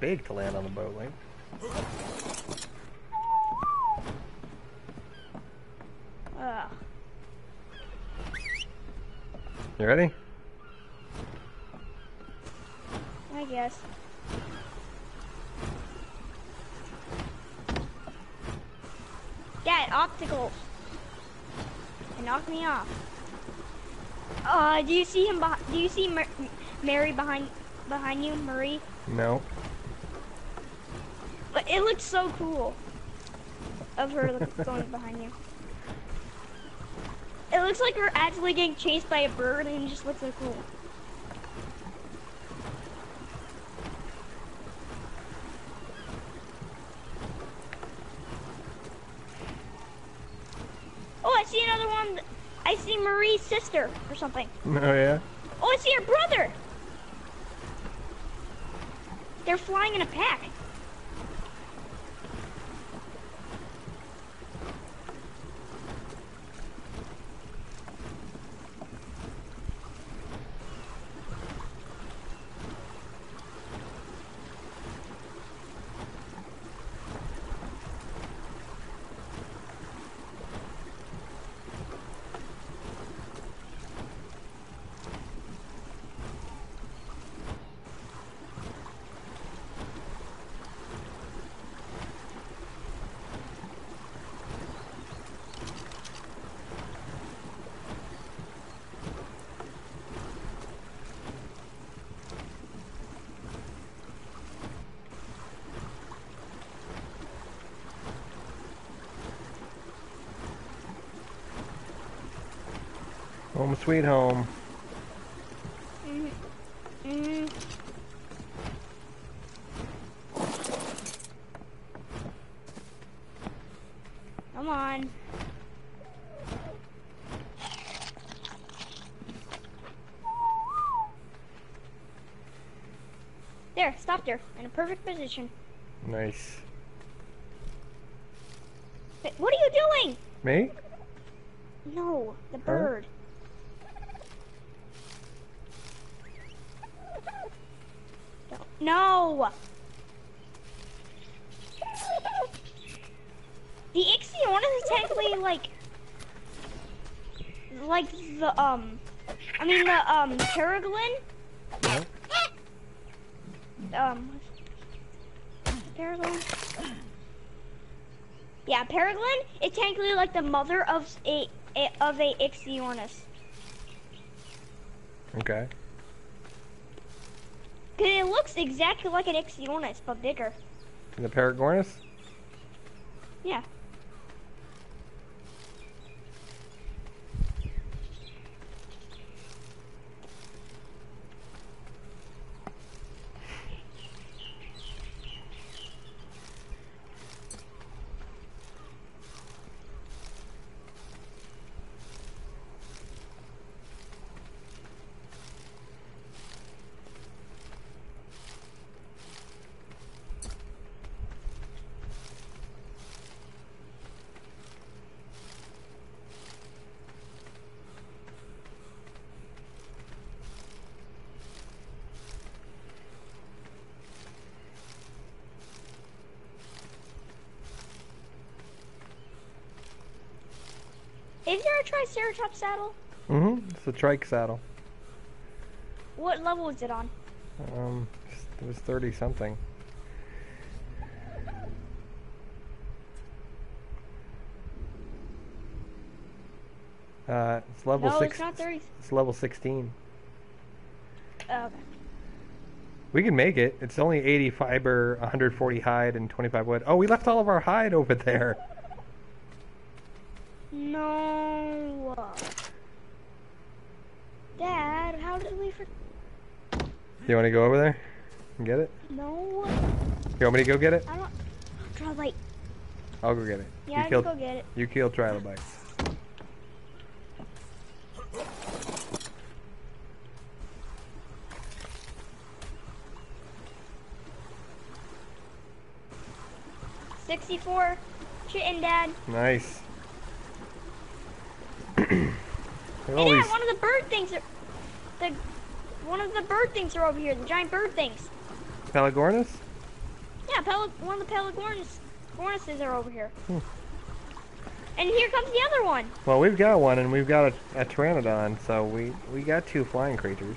Big to land on the boat, Link. Ugh. You ready? I guess. Get opticals. It knocked me off. Uh, do you see him? Do you see Mar- Mary behind behind you, Marie? No. It looks so cool. Of her going behind you. It looks like we're actually getting chased by a bird, and it just looks so cool. Oh, I see another one. I see Marie's sister or something. Oh yeah. Oh, I see her brother. They're flying in a pack. Home sweet home. Mm, mm. Come on. There, stopped her in a perfect position. Nice. What are you doing? Me? No, the bird. No. The Ixiornis is technically like, like the um, I mean the um Peregrine. Yeah. Um, Peregrine. Yeah, Peregrine is technically like the mother of a, a of a Ixiornis. Okay. Cause it looks exactly like an Ixiornis, but bigger. The Paragornis? Yeah. Is there a Triceratops saddle? Mm-hmm. It's a trike saddle. What level is it on? Um, it was 30 something. Uh, it's level no, six. it's not 30. It's level 16. Oh, okay. We can make it. It's only 80 fiber, 140 hide, and 25 wood. Oh, we left all of our hide over there. No. Dad, how did we for- You want to go over there and get it? No. You want me to go get it? I don't. Trilobite. I'll go get it. Yeah, you I killed. can go get it. You killed Trilobite. Sixty-four. Shitting, Dad. Nice. Hey, Dad, these- one of the bird things are. The one of the bird things are over here. The giant bird things. Pelagornis? Yeah, Pel- one of the Pelagornis Gornises are over here. Hmm. And here comes the other one. Well, we've got one, and we've got a, a Pteranodon, so we, we got two flying creatures.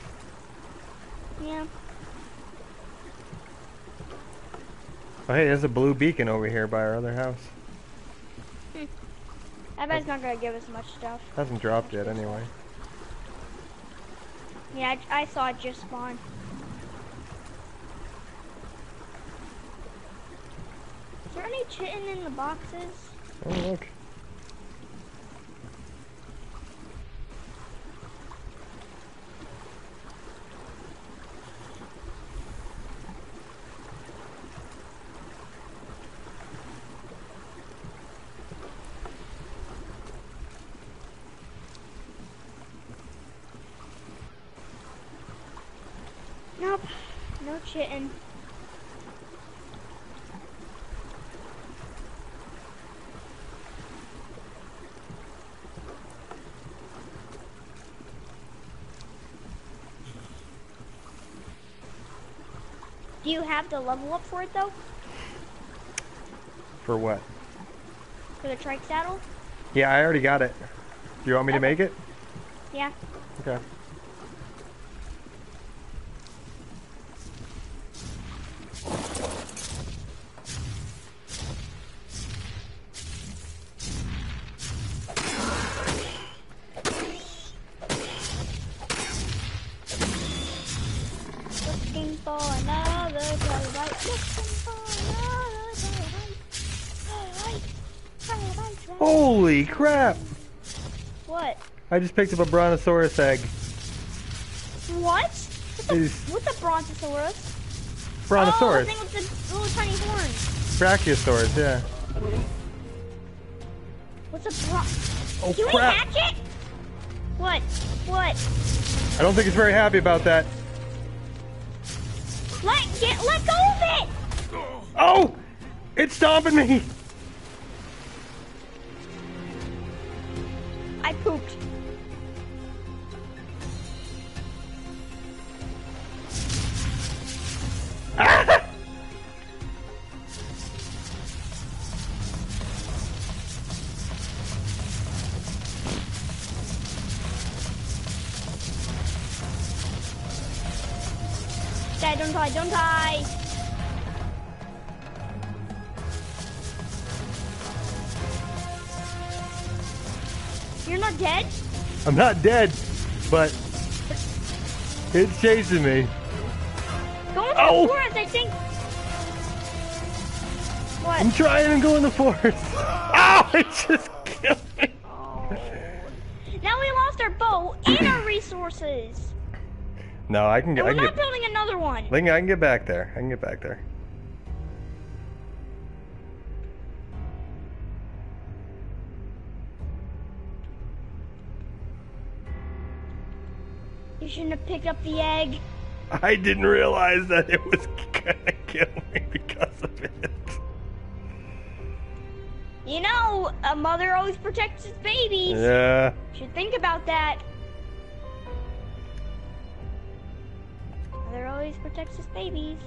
Yeah. Oh, hey, there's a blue beacon over here by our other house. I bet it's not gonna give us much stuff. Hasn't dropped yet, anyway. Yeah, I, I saw it just spawn. Is there any chitin in the boxes? Oh, look. Chitin. Do you have the level up for it though? For what? For the trike saddle? Yeah, I already got it. Do you want me to make it? Yeah. Okay. Holy crap! What? I just picked up a Brontosaurus egg. What? What's a, what's a brontosaurus? Brontosaurus. Oh, the thing with the little tiny horns. Brachiosaurus, yeah. What's a bron? Oh Can we hatch it? What? What? I don't think it's very happy about that. Let get let go of it. Oh! It's stomping me! I pooped. Die, don't die. You're not dead? I'm not dead, but it's chasing me. Go the forest, I think. What? I'm trying to go in the forest. Ow! It just killed me. Now we lost our bow and our resources. No, I can get. And I we're can not get. building another one. I I can get back there. I can get back there. You shouldn't have picked up the egg. I didn't realize that it was gonna kill me because of it. You know, a mother always protects its babies. Yeah. Should think about that. Always protects his babies.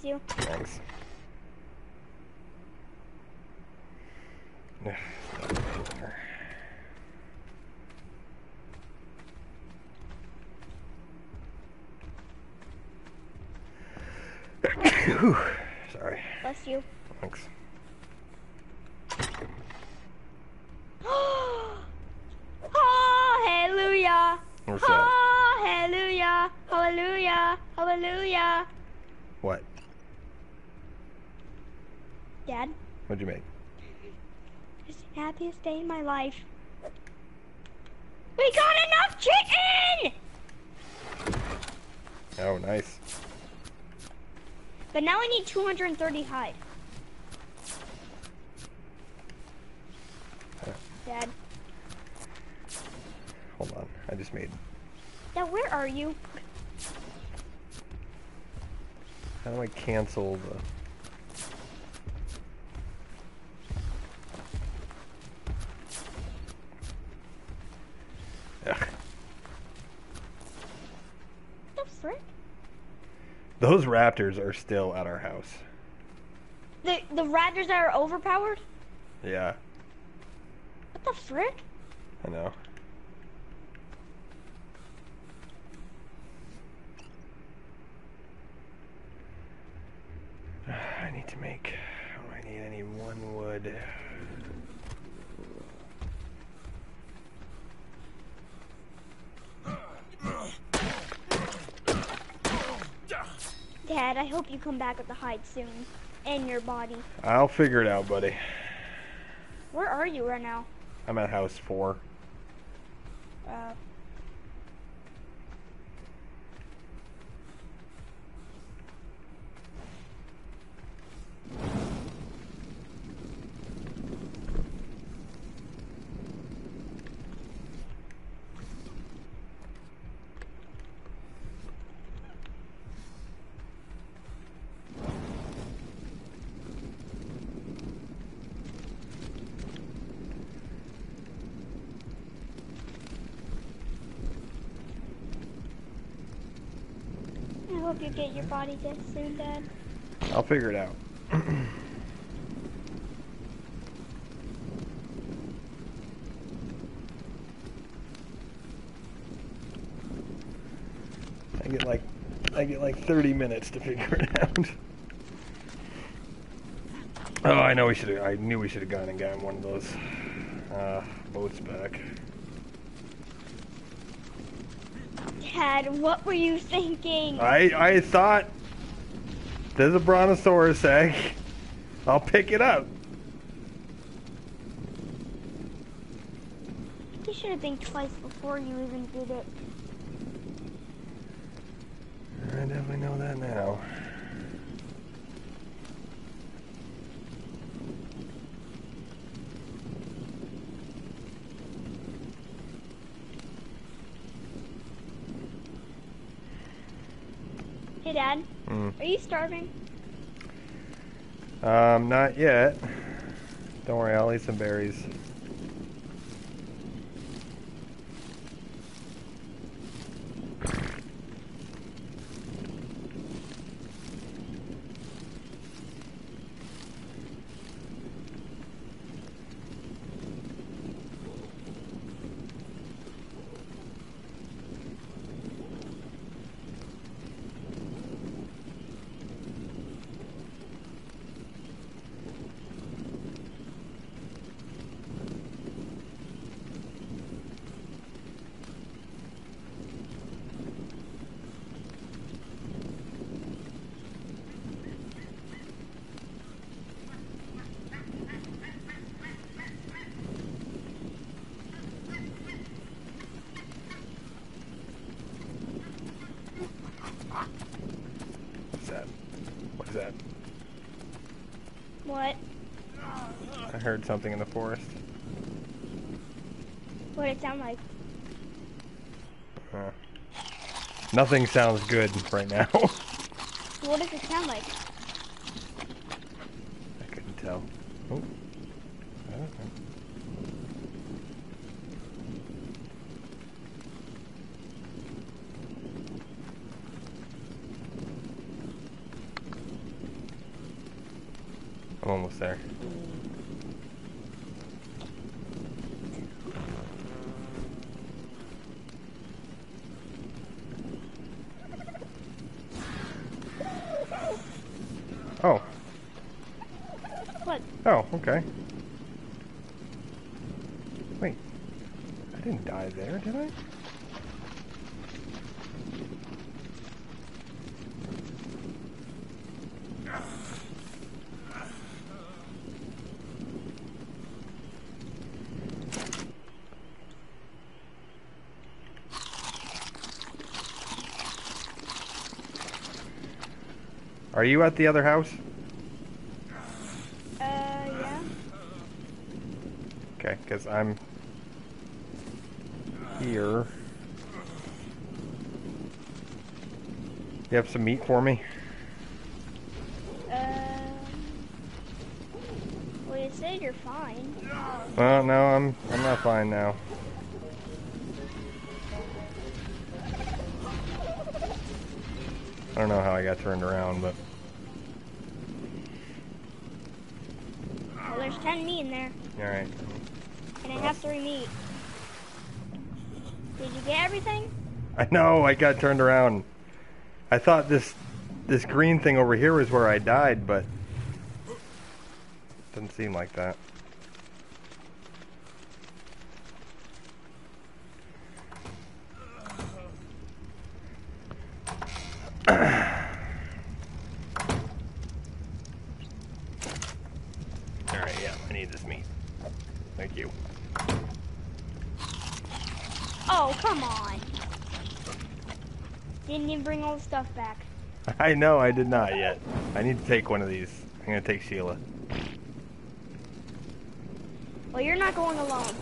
Bless you. Thanks. Sorry. Bless you. Thanks. Oh, hallelujah. What's that? Hallelujah. Hallelujah. Hallelujah. What? Dad, What'd you make? it's the happiest day in my life. We got enough chicken! Oh, nice. But now I need 230 hide. Dad. Hold on. I just made. Dad, where are you? How do I cancel the? Those raptors are still at our house. The the raptors are overpowered? Yeah, What the frick? I know. I need to make. Oh, I need any one wood. Dad, I hope you come back with the hide soon. And your body. I'll figure it out, buddy. Where are you right now? I'm at house four. Uh, I hope you get your body dead soon, Dad. I'll figure it out. I get like I get like 30 minutes to figure it out. Oh, I know we should I knew we should have gone and gotten one of those uh, boats back. Dad, what were you thinking? I I thought there's a brontosaurus egg. I'll pick it up. You should have think twice before you even did it. I definitely know that now. Hey, Dad, Hmm. are you starving? Um, not yet. Don't worry, I'll eat some berries. What's that? What is that? What? I heard something in the forest. What did it sound like? Uh, nothing sounds good right now. What does it sound like? I couldn't tell. Oh. I don't know. I'm almost there. Oh, What? Oh, okay. Wait. I didn't die there, did I? Are you at the other house? Uh, yeah. Okay, because I'm here. You have some meat for me? Um. Well, you said you're fine. Well, no, I'm I'm not fine now. I don't know how I got turned around, but Well, there's 10 meat in there, all right. and I has 3 meat. Did you get everything? I know I got turned around. I thought this this green thing over here was where I died, but doesn't seem like that. All right, yeah, I need this meat. Thank you. Oh, come on. Didn't even bring all the stuff back. I know I did not yet. I need to take one of these. I'm gonna take Sheila. Well, you're not going alone.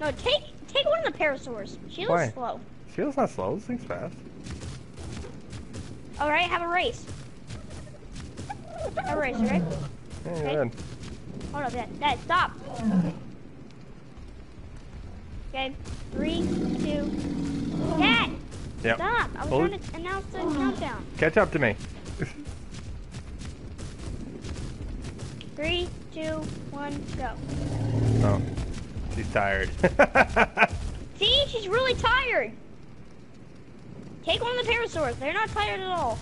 No, take take one of the parasaurs. Sheila's Why? slow. Sheila's not slow. This thing's fast. All right, have a race. Have A race, right? Yeah, Okay. Hold up, Dad. Dad, stop. Okay, three, two. Dad, Yep. stop! I was Well- trying to announce the countdown. Catch up to me. Three, two, one, go. oh, she's tired. See, she's really tired. Take one of the parasaurs. They're not tired at all.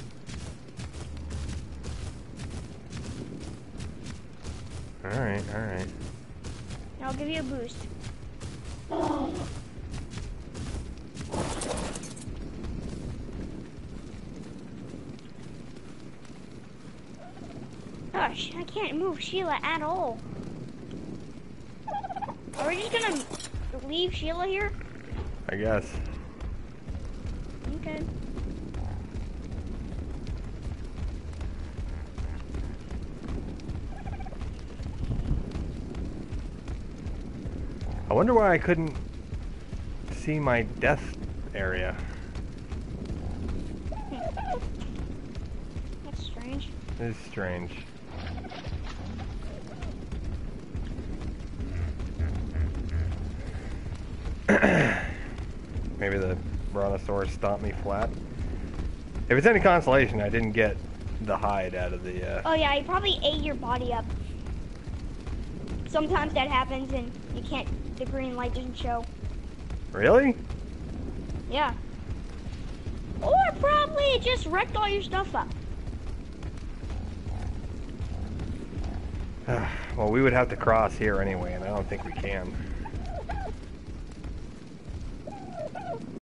all right, all right. I'll give you a boost. Gosh, I can't move Sheila at all. Are we just gonna leave Sheila here? I guess. Okay. I wonder why I couldn't see my death area. That's strange. This is strange. Maybe the brontosaurus stomped me flat. If it's any consolation, I didn't get the hide out of the. Uh, Oh yeah, he probably ate your body up. Sometimes that happens and you can't, the green light doesn't show. really? Yeah. Or probably it just wrecked all your stuff up. well, we would have to cross here anyway, and I don't think we can.